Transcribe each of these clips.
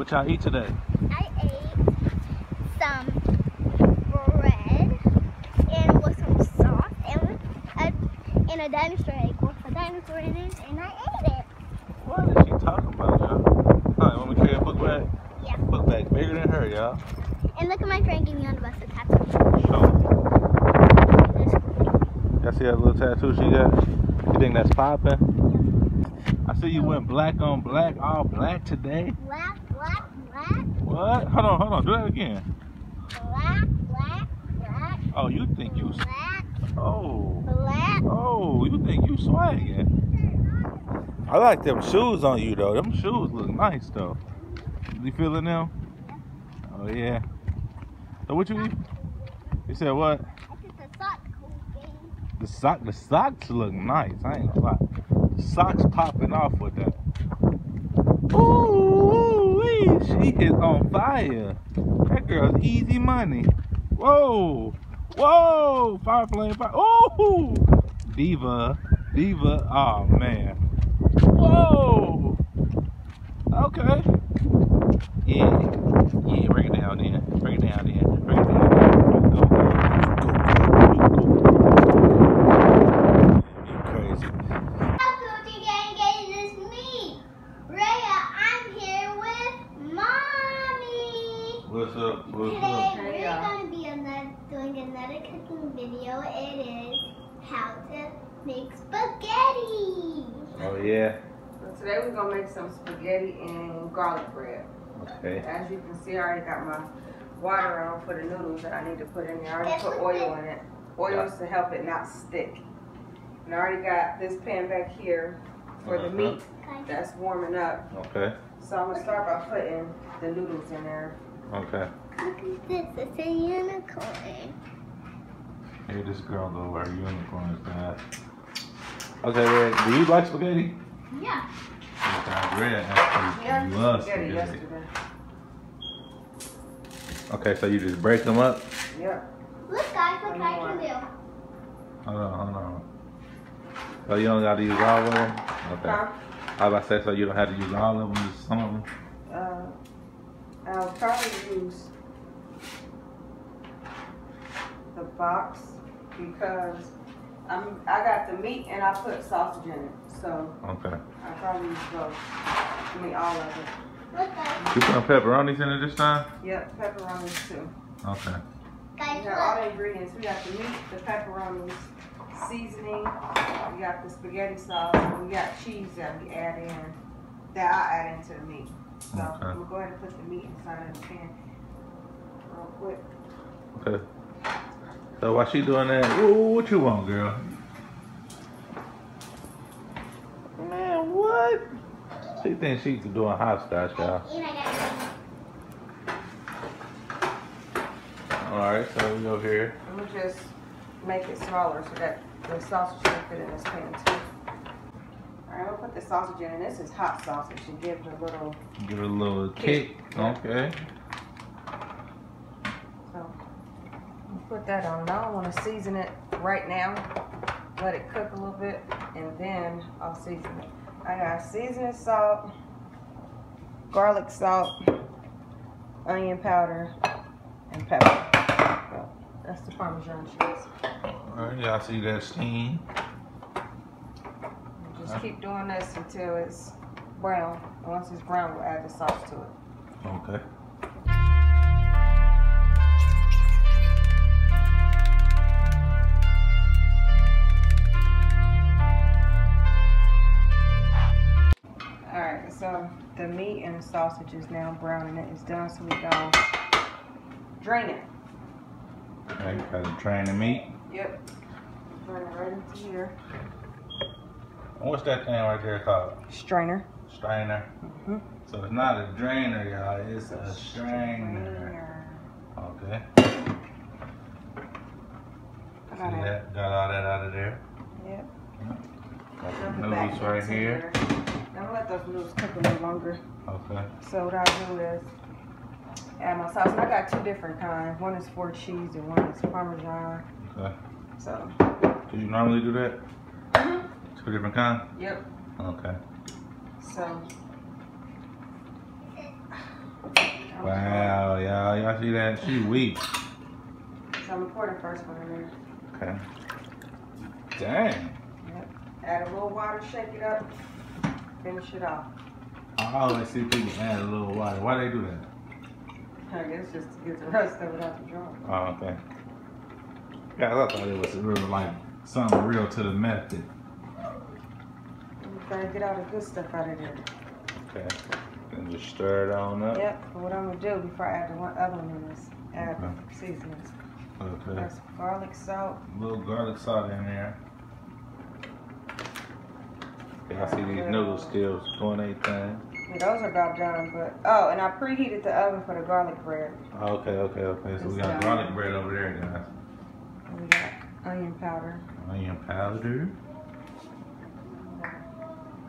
What y'all eat today? I ate some bread and with some sauce and a, and a dinosaur egg with a dinosaur in it, and I ate it. What is she talking about, y'all? Alright, want me to carry a book bag? Yeah. Book bag bigger than her, y'all. And look at my friend giving me on the bus a tattoo. Show. Y'all see that little tattoo she got? You think that's popping? I see you went black on black, all black today. Black, What? Hold on, hold on. Do that again. black, black, black, Oh, you think you... black, Oh. black. Oh, you think you swagging. I like them shoes on you, though. Them shoes look nice, though. You feeling them? Oh, yeah. So what you eat? You said what? The sock, the socks look nice. I ain't gonna lie. The socks popping off with that. Ooh, she is on fire. That girl's easy money. Whoa, whoa, fire flame, fire. Oh, diva, diva. Oh man. Whoa. Okay. Yeah, yeah. Bring it down, then. Bring it down, then. Bring it down. You go, go, you go, go, you go. You crazy. Cookie Gang Gang is me. Rayah, I'm here with Mommy. What's up? What's Today up? we're Hey, y'all. going to be another, doing another cooking video. It is how to make spaghetti. Oh yeah. So today we're gonna make some spaghetti and garlic bread. Okay. As you can see, I already got my water on for the noodles that I need to put in there. I already put oil in it. Oil is to help it not stick. And I already got this pan back here for the Uh-huh. meat that's warming up. Okay. So I'm gonna start by putting the noodles in there. Okay. Look at this. It's a unicorn. Here this girl go where unicorn is at. Okay, Red, do you like spaghetti? Yeah. Okay, actually loves spaghetti spaghetti. yesterday. Okay, so you just break them up? Yep. Look, guys, what I can do. Hold on, hold on. So you don't gotta use all of them? Okay. Huh? I was about to say, so you don't have to use all of them, just some of them? Uh, I'll probably use the box because I'm, I got the meat and I put sausage in it. So Okay. I probably use both. I mean, all of it. Look, guys. You putting pepperonis in it this time? Yep, pepperonis too. Okay. We got all the ingredients. We got the meat, the pepperonis, seasoning, we got the spaghetti sauce, and we got cheese that we add in, that I add into the meat. So Okay. I'm gonna go ahead and put the meat inside of the pan real quick. Okay. So while she doing that, ooh, what you want, girl? Man, what? She thinks she's doing hopscotch, y'all. And Alright, so we go here. I'm gonna just make it smaller so that the sausage can fit in this pan too. Alright, gonna put the sausage in, and this is hot sausage to give it a little, Give it a little kick. Okay. so. I'll Put that on, and I don't wanna season it right now. Let it cook a little bit, and then I'll season it. I got seasoning salt, garlic salt, onion powder, and pepper. So, That's the Parmesan cheese. Alright, y'all see that steam? Just keep doing this until it's brown. And once it's brown, we'll add the sauce to it. Okay. And the sausage is now brown and it is done, so we go drain it. Okay, gotta drain the meat. Yep. Drain it right into here. What's that thing right there called? Strainer. Strainer. hmm So it's not a drainer, y'all. It's a strainer. Okay. See Alright. that? Got all that out of there. Yep. Got the noodles right into here. I'm gonna let those noodles cook a little longer. Okay. So what I'll do is add my sauce. And I got two different kinds. One is for cheese and one is Parmesan. Okay. So, Do you normally do that? Mhm. Two different kinds? yep. Okay. So Wow, y'all, y'all see that? She weak. So I'm gonna pour the first one in there. Okay. Dang. Add a little water, shake it up, finish it off. I always see people add a little water. Why they do that? I guess just to get the rest of it out the jar. Oh, okay. Guys, I thought it was really like, something real to the method. You gotta get all the good stuff out of there. Okay. And just stir it on up. Yep, but what I'm gonna do before I add the one other one is add Okay. the seasonings. Okay. That's garlic, salt. A little garlic salt in there. Y'all see these noodles still doing their thing. Those are about done, but oh, and I preheated the oven for the garlic bread. Okay, okay, okay. So we got done. garlic bread over there, guys. And we got onion powder. Onion powder.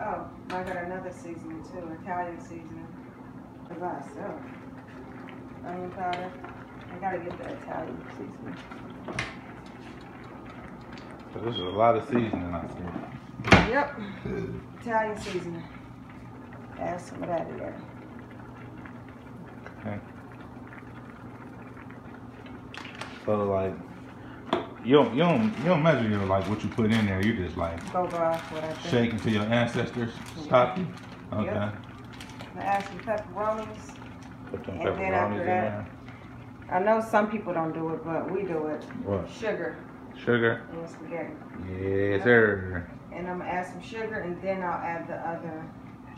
Oh, I got another seasoning too, Italian seasoning. For myself. Onion powder. I gotta get the Italian seasoning. So this is a lot of seasoning, I see. Yep, Italian seasoning. Add some of that in there. Okay. So like, you don't, you don't, you don't measure your like what you put in there. You just like Go by what I think. shake until your ancestors stop you. Okay. Yep. I'm gonna add some pepperonis. Put them And then pepperonis after in that- there. I know some people don't do it, but we do it. What? Sugar Sugar. and spaghetti. Yes, sir. And I'm gonna add some sugar and then I'll add the other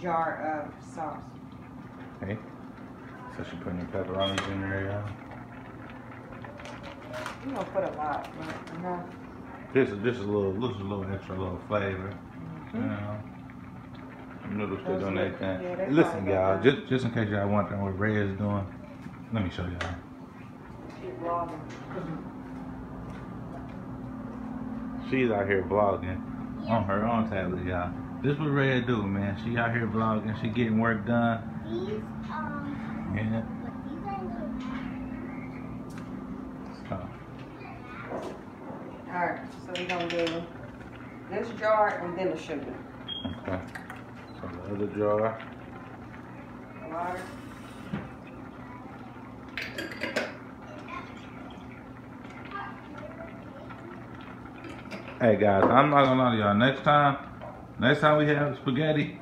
jar of sauce. Okay. So she putting the pepperonis in there, y'all. You gonna put a lot, but enough. This is this is a little, this is a little extra, little flavor. You Mhm. know. Noodles still doing look- thing. yeah, Listen, y'all, just just in case y'all wondering what Ray is doing, let me show y'all. Keep vlogging. She's out here vlogging on her own tablet, y'all. This what Ray do, man. She out here vlogging. She getting work done. These, um, Yeah. but these are So, Alright, so we're gonna do this jar and then the sugar. okay. So the other jar. Water. Hey guys, I'm not gonna lie to y'all. Next time, next time we have spaghetti,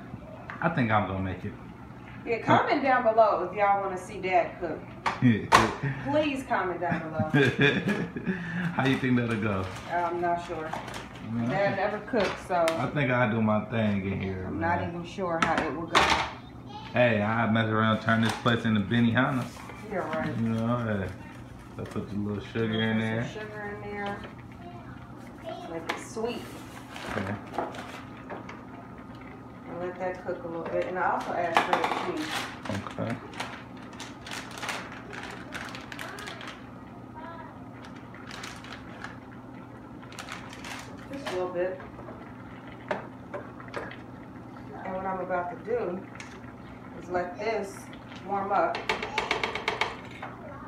I think I'm gonna make it. Yeah, comment down below if y'all wanna see Dad cook. Please comment down below. How you think that'll go? I'm not sure. Man, Dad never cooked, so I think I do my thing in here. I'm man. not even sure how it will go. Hey, I mess around, turn this place into Benihana. You're right. You know, hey. I put the little sugar in there. Some sugar in there. Make it sweet. Okay. And let that cook a little bit. And I also add shredded cheese. Okay. Just a little bit. And what I'm about to do is let this warm up.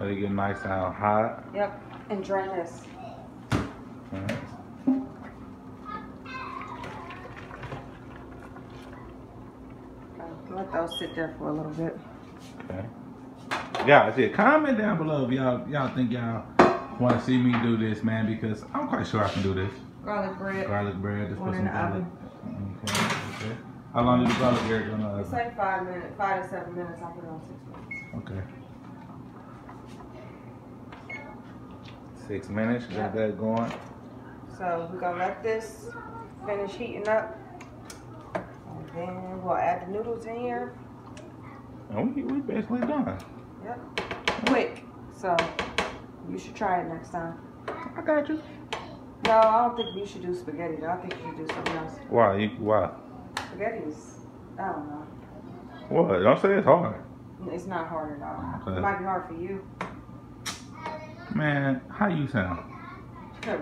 Let it get nice and hot. Yep. And drain this. Those sit there for a little bit. Okay. Yeah, comment down below if y'all y'all think y'all want to see me do this, man, because I'm quite sure I can do this. Garlic bread. Garlic bread, just put some garlic. Okay, okay. How long did the garlic bread go in the It's like five minutes, five to seven minutes. I'll put it on six minutes. Okay. Six minutes, got that going. So we're gonna let this finish heating up. And then we'll add the noodles in here. And we, we basically done. Yep. Quick. So you should try it next time. I got you. No, I don't think you should do spaghetti though. I think you should do something else. Why? You, why? Spaghetti is, I don't know. What? Don't say it's hard. It's not hard at all. Okay. It might be hard for you. Man, how you sound?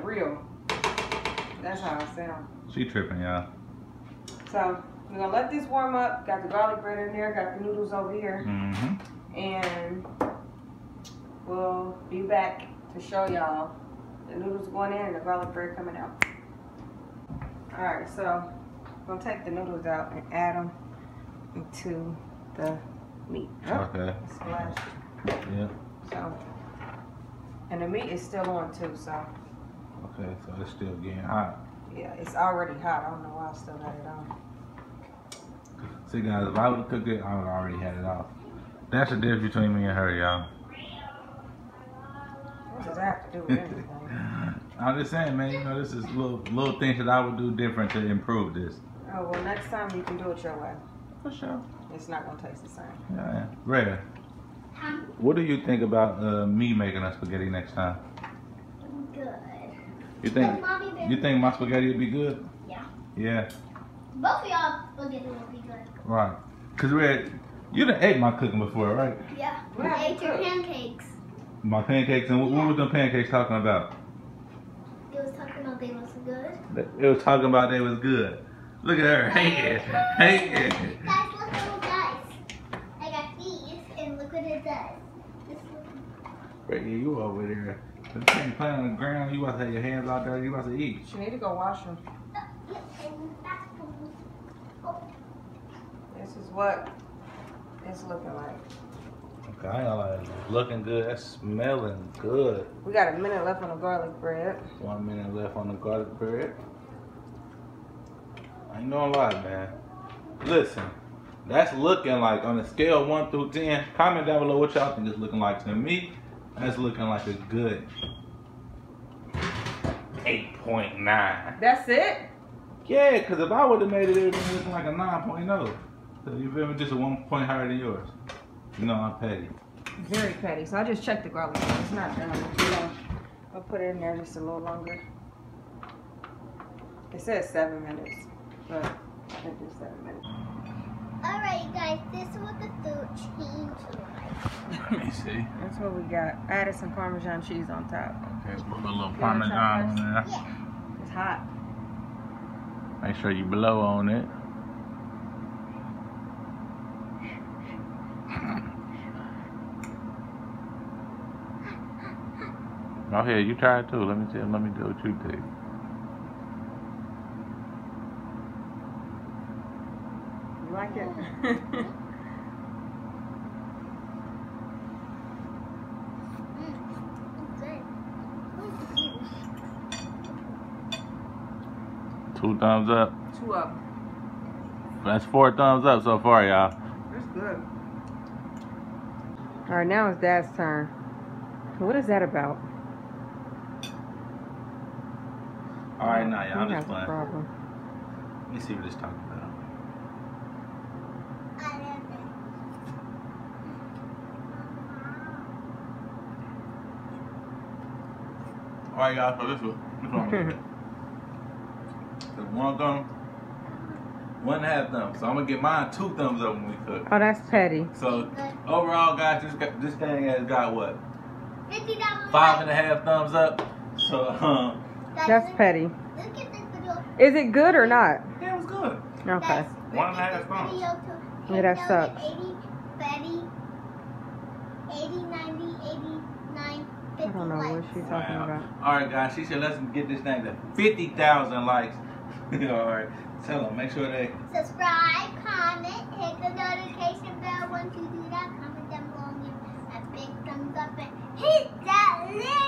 Real. That's how I sound. She tripping, y'all. So we're gonna let this warm up. Got the garlic bread in there. Got the noodles over here. Mm-hmm. and we'll be back to show y'all the noodles going in and the garlic bread coming out. All right, so we'll take the noodles out and add them into the meat. Oh, Okay. splash. Yeah. So, and the meat is still on too. So, Okay, so it's still getting hot. yeah, it's already hot. I don't know why I still got it on. See, guys, if I would have cooked it, I would have already had it off. That's the difference between me and her, y'all. What does that have to do with anything? I'm just saying, man. You know, this is little little things that I would do different to improve this. oh well, next time you can do it your way. For sure. It's not gonna taste the same. Yeah, yeah. Rayah, what do you think about uh, me making us spaghetti next time? good. You think you think my spaghetti would be good? Yeah. Yeah. Both of y'all spaghetti will be good. Right. Cause Red, you done ate my cooking before, right? Yeah. What I ate your to pancakes. My pancakes and what, what was the pancakes talking about? It was talking about they was good. It was talking about they was good. Look at her hating, hating. Guys, look what it does. I got these, and look what it does. This look- Right, yeah, you over there. You can't play on the ground. You about to have your hands out there. You about to eat. She need to go wash them. Uh, Yeah, and that's the- oh, This is what it's looking like. Okay, I ain't gonna lie. Looking good. That's smelling good. We got a minute left on the garlic bread. One minute left on the garlic bread. I ain't gonna lie, man. Listen, that's looking like on a scale of one through ten. Comment down below what y'all think it's looking like to me. That's looking like a good eight point nine. That's it? Yeah, because if I would have made it, it would have been looking like a 9.0. So you feel me? Just a one point higher than yours. You know I'm petty. Very petty. So I just checked the garlic. It's not done. So I'll put it in there just a little longer. It says seven minutes, but I think it's seven minutes. Alright, guys, this is what the food changed like. Let me see. That's what we got. Added some Parmesan cheese on top. Okay, put a little parmesan try on there. Yeah. It's hot. Make sure you blow on it. Go ahead, you try it too. Let me see. Let me do what you do. You like it? Good. Two thumbs up. Two up. That's four thumbs up so far, y'all. That's good. All right, now it's Dad's turn. What is that about? All right, now y'all just playing. problem. Let me see what it's talking about. I love it. All right, y'all. So this one, this one. I'm gonna get. So one thumb, one and a half thumb. So I'm gonna get mine two thumbs up when we cook. Oh, that's petty. So overall, guys, this this thing has got what Fifty dollars. five and a half thumbs up. So um, that's petty. Is it good or not? Yeah, it was good. Okay. One and a half pounds. Yeah, that sucks. 80, 80, 90, 89, I don't know what she's talking wow. about. All right, guys. She said, let's get this thing to 50,000 likes. All right. Tell them. Make sure they... Subscribe, comment, hit the notification bell. Once you do that, comment down below and give a big thumbs up and hit that link.